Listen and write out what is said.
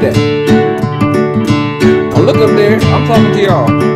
that? Now look up there. I'm talking to y'all.